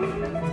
Música